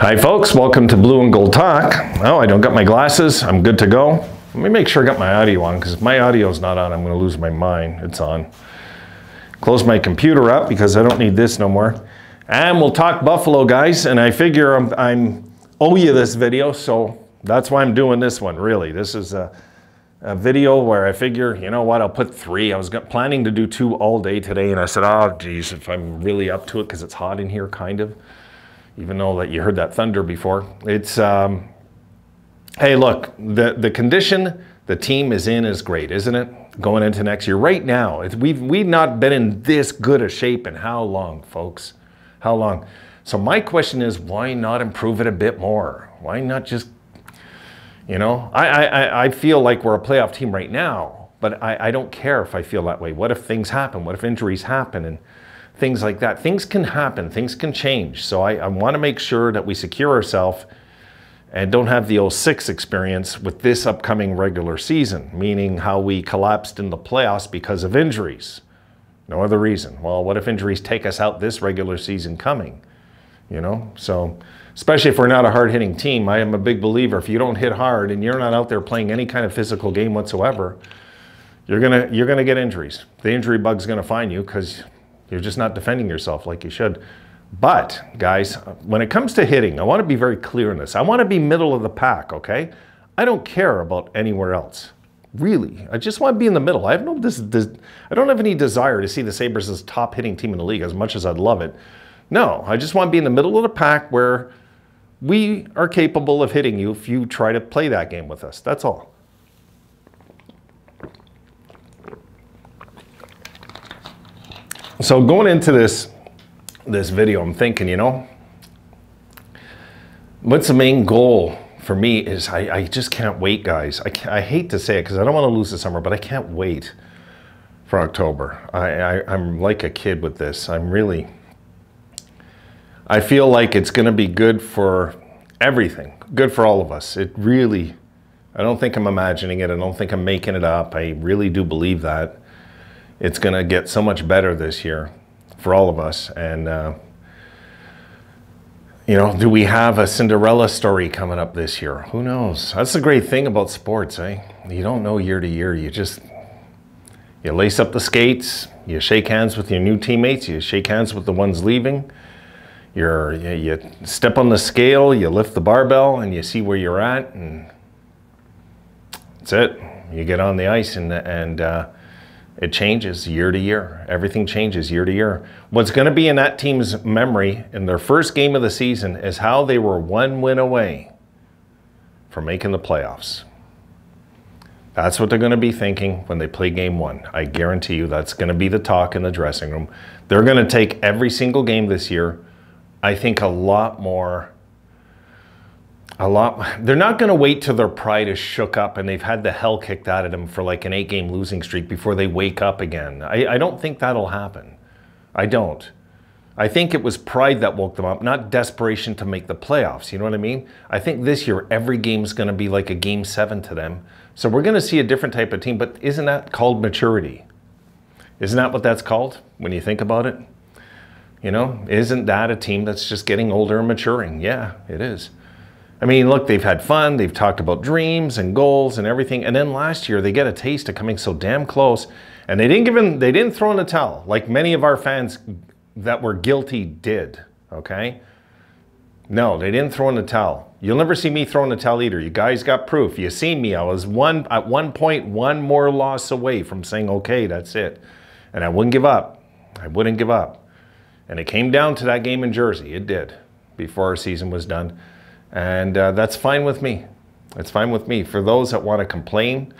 Hi folks, welcome to Blue and Gold Talk. Oh, I don't got my glasses. I'm good to go. Let me make sure I got my audio on because if my audio's not on, I'm going to lose my mind. It's on. Close my computer up because I don't need this no more. And we'll talk Buffalo, guys. And I figure I'm, I'm owe you this video, so that's why I'm doing this one, really. This is a, a video where I figure, you know what, I'll put three. I was planning to do two all day today, and I said, oh, geez, if I'm really up to it because it's hot in here, kind of even though that you heard that thunder before. It's, um, hey, look, the, the condition the team is in is great, isn't it? Going into next year. Right now, we've, we've not been in this good a shape in how long, folks? How long? So my question is, why not improve it a bit more? Why not just, you know, I, I, I feel like we're a playoff team right now, but I, I don't care if I feel that way. What if things happen? What if injuries happen? And things like that. Things can happen, things can change. So I, I want to make sure that we secure ourselves and don't have the 06 experience with this upcoming regular season, meaning how we collapsed in the playoffs because of injuries. No other reason. Well, what if injuries take us out this regular season coming? You know, so especially if we're not a hard hitting team, I am a big believer. If you don't hit hard and you're not out there playing any kind of physical game whatsoever, you're gonna you're gonna get injuries. The injury bug's gonna find you because you're just not defending yourself like you should. But, guys, when it comes to hitting, I want to be very clear on this. I want to be middle of the pack, okay? I don't care about anywhere else. Really. I just want to be in the middle. I have no this, this I don't have any desire to see the Sabres as top hitting team in the league as much as I'd love it. No, I just want to be in the middle of the pack where we are capable of hitting you if you try to play that game with us. That's all. So going into this, this video, I'm thinking, you know, what's the main goal for me is I, I just can't wait, guys. I, I hate to say it because I don't want to lose the summer, but I can't wait for October. I, I, I'm like a kid with this. I'm really, I feel like it's going to be good for everything, good for all of us. It really, I don't think I'm imagining it. I don't think I'm making it up. I really do believe that it's going to get so much better this year for all of us. And, uh, you know, do we have a Cinderella story coming up this year? Who knows? That's the great thing about sports, eh? You don't know year to year. You just, you lace up the skates, you shake hands with your new teammates, you shake hands with the ones leaving. You're, you, you step on the scale, you lift the barbell, and you see where you're at, and that's it. You get on the ice, and, and uh, it changes year to year. Everything changes year to year. What's going to be in that team's memory in their first game of the season is how they were one win away from making the playoffs. That's what they're going to be thinking when they play game one. I guarantee you that's going to be the talk in the dressing room. They're going to take every single game this year, I think, a lot more a lot. They're not going to wait till their pride is shook up and they've had the hell kicked out of them for like an eight game losing streak before they wake up again. I, I don't think that'll happen. I don't. I think it was pride that woke them up, not desperation to make the playoffs. You know what I mean? I think this year every game's going to be like a game seven to them. So we're going to see a different type of team, but isn't that called maturity? Isn't that what that's called when you think about it? You know, isn't that a team that's just getting older and maturing? Yeah, it is. I mean, look, they've had fun. They've talked about dreams and goals and everything. And then last year, they get a taste of coming so damn close. And they didn't give in, they didn't throw in the towel like many of our fans that were guilty did, okay? No, they didn't throw in the towel. You'll never see me throwing the towel either. You guys got proof. You seen me. I was one at one point one more loss away from saying, okay, that's it. And I wouldn't give up. I wouldn't give up. And it came down to that game in Jersey. It did before our season was done. And uh, that's fine with me. It's fine with me. For those that want to complain,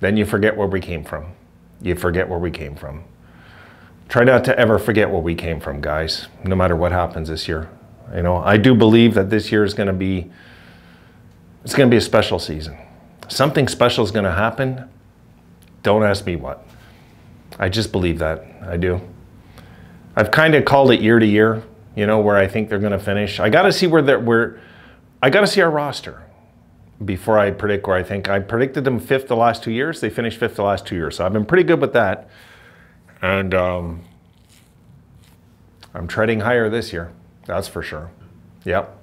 then you forget where we came from. You forget where we came from. Try not to ever forget where we came from, guys, no matter what happens this year. You know, I do believe that this year is going to be it's going to be a special season. Something special is going to happen. Don't ask me what. I just believe that. I do. I've kind of called it year to year, you know, where I think they're going to finish. I got to see where they're where I got to see our roster before I predict where I think. I predicted them fifth the last two years. They finished fifth the last two years. So I've been pretty good with that. And um, I'm treading higher this year. That's for sure. Yep.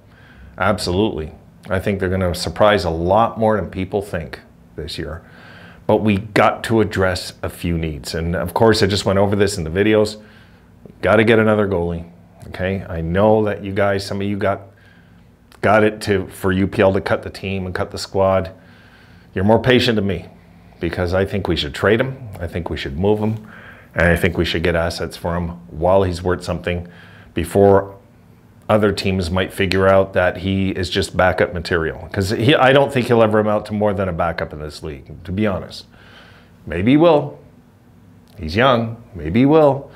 Absolutely. I think they're going to surprise a lot more than people think this year. But we got to address a few needs. And of course, I just went over this in the videos. Got to get another goalie. Okay. I know that you guys, some of you got got it to for UPL to cut the team and cut the squad. You're more patient than me because I think we should trade him. I think we should move him. And I think we should get assets for him while he's worth something before other teams might figure out that he is just backup material. Because I don't think he'll ever amount to more than a backup in this league, to be honest. Maybe he will. He's young. Maybe he will.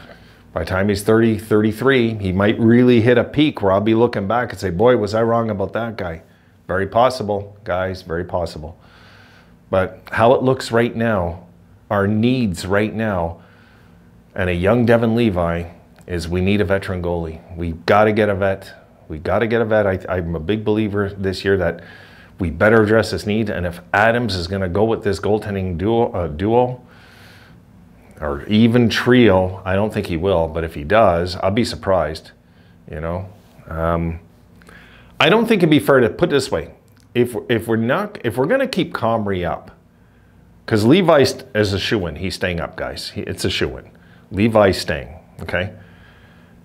By the time he's 30, 33, he might really hit a peak where I'll be looking back and say, boy, was I wrong about that guy. Very possible, guys, very possible. But how it looks right now, our needs right now, and a young Devon Levi is we need a veteran goalie. We got to get a vet. We got to get a vet. I, am a big believer this year that we better address this need. And if Adams is going to go with this goaltending duo, uh, duo or even trio, I don't think he will. But if he does, I'll be surprised. You know, um, I don't think it'd be fair to put this way. If if we're not if we're going to keep Comrie up, because Levi is a shoe in, he's staying up, guys. He, it's a shoe in. Levi's staying. Okay.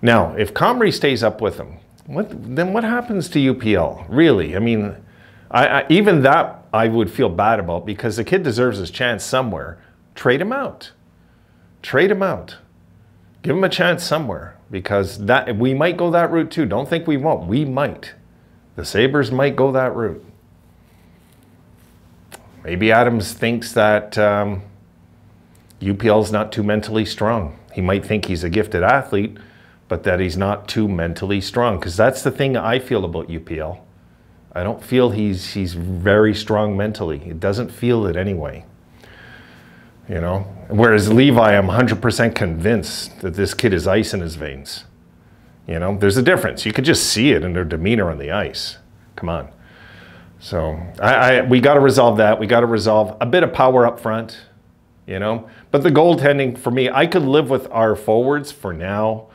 Now, if Comrie stays up with him, what, then what happens to UPL? Really? I mean, I, I, even that I would feel bad about because the kid deserves his chance somewhere. Trade him out. Trade him out. Give him a chance somewhere because that we might go that route too. Don't think we won't. We might. The Sabres might go that route. Maybe Adams thinks that um, UPL is not too mentally strong. He might think he's a gifted athlete, but that he's not too mentally strong. Because that's the thing I feel about UPL. I don't feel he's he's very strong mentally. It doesn't feel it anyway. You know, whereas Levi, I'm 100% convinced that this kid is ice in his veins. You know, there's a difference. You could just see it in their demeanor on the ice. Come on. So I, I we got to resolve that. We got to resolve a bit of power up front. You know, but the goaltending for me, I could live with our forwards for now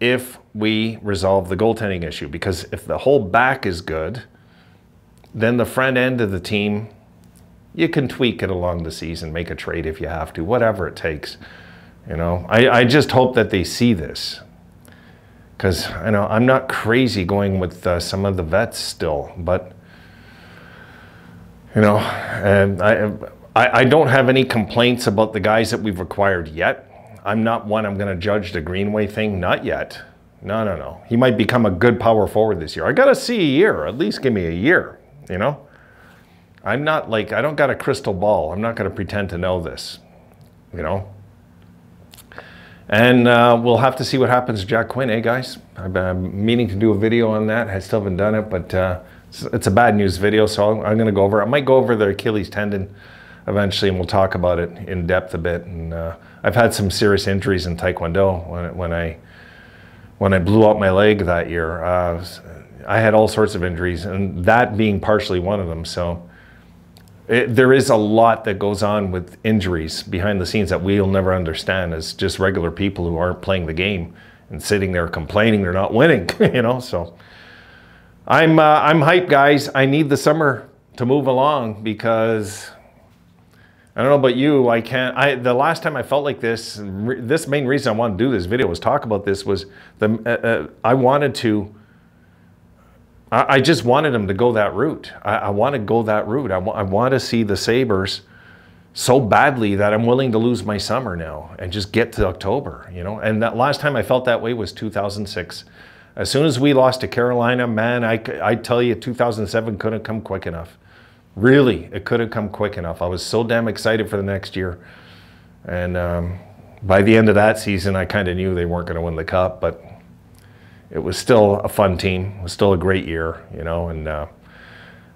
if we resolve the goaltending issue. Because if the whole back is good, then the front end of the team, you can tweak it along the season, make a trade if you have to, whatever it takes. You know, I, I just hope that they see this. Because I know I'm not crazy going with uh, some of the vets still, but you know, I, I, I don't have any complaints about the guys that we've acquired yet. I'm not one I'm going to judge the Greenway thing. Not yet. No, no, no. He might become a good power forward this year. I got to see a year. At least give me a year, you know? I'm not like, I don't got a crystal ball. I'm not going to pretend to know this, you know? And uh, we'll have to see what happens to Jack Quinn, eh, guys? I've been meaning to do a video on that. I still haven't done it, but uh, it's a bad news video, so I'm going to go over. I might go over the Achilles tendon eventually, and we'll talk about it in depth a bit. And uh, I've had some serious injuries in Taekwondo when, when I when I blew out my leg that year. Uh, I had all sorts of injuries, and that being partially one of them. So it, there is a lot that goes on with injuries behind the scenes that we'll never understand as just regular people who aren't playing the game and sitting there complaining they're not winning. you know, so I'm uh, I'm hyped, guys. I need the summer to move along because I don't know about you. I can't. I the last time I felt like this, this main reason I wanted to do this video was talk about this was the uh, uh, I wanted to. I, just wanted them to go that route. I, I want to go that route. I, I want to see the Sabres so badly that I'm willing to lose my summer now and just get to October. You know, and that last time I felt that way was 2006. As soon as we lost to Carolina, man, I I tell you, 2007 couldn't come quick enough. Really, it could have come quick enough. I was so damn excited for the next year. And um, by the end of that season, I kind of knew they weren't going to win the cup, but it was still a fun team. It was still a great year, you know, and uh,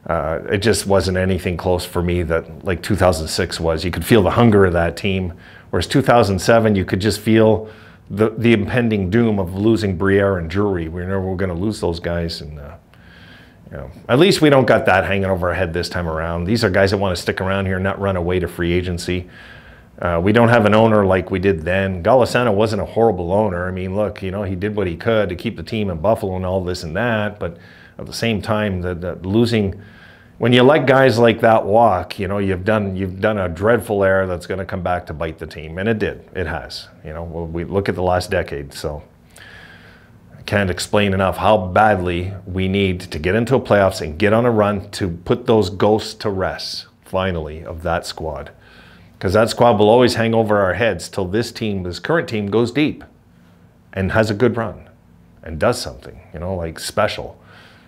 uh, it just wasn't anything close for me that like 2006 was. You could feel the hunger of that team, whereas 2007, you could just feel the, the impending doom of losing Briere and Drury. We we were going to lose those guys, and uh, you know, at least we don't got that hanging over our head this time around. These are guys that want to stick around here, not run away to free agency. Uh, we don't have an owner like we did then. Golisano wasn't a horrible owner. I mean, look, you know, he did what he could to keep the team in Buffalo and all this and that. But at the same time, the, the losing when you let guys like that walk, you know, you've done you've done a dreadful error that's going to come back to bite the team, and it did. It has. You know, well, we look at the last decade, so I can't explain enough how badly we need to get into a playoffs and get on a run to put those ghosts to rest. Finally, of that squad, because that squad will always hang over our heads till this team, this current team, goes deep and has a good run and does something. You know, like special.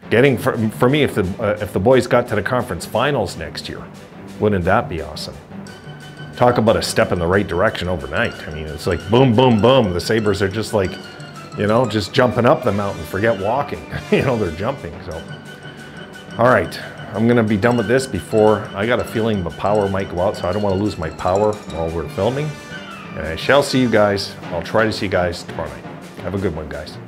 Getting for, for me, if the uh, if the boys got to the conference finals next year, wouldn't that be awesome? Talk about a step in the right direction overnight. I mean, it's like boom, boom, boom. The Sabres are just like, you know, just jumping up the mountain. Forget walking. you know, they're jumping. So, all right, I'm gonna be done with this before I got a feeling the power might go out, so I don't want to lose my power while we're filming. And I shall see you guys. I'll try to see you guys tomorrow night. Have a good one, guys.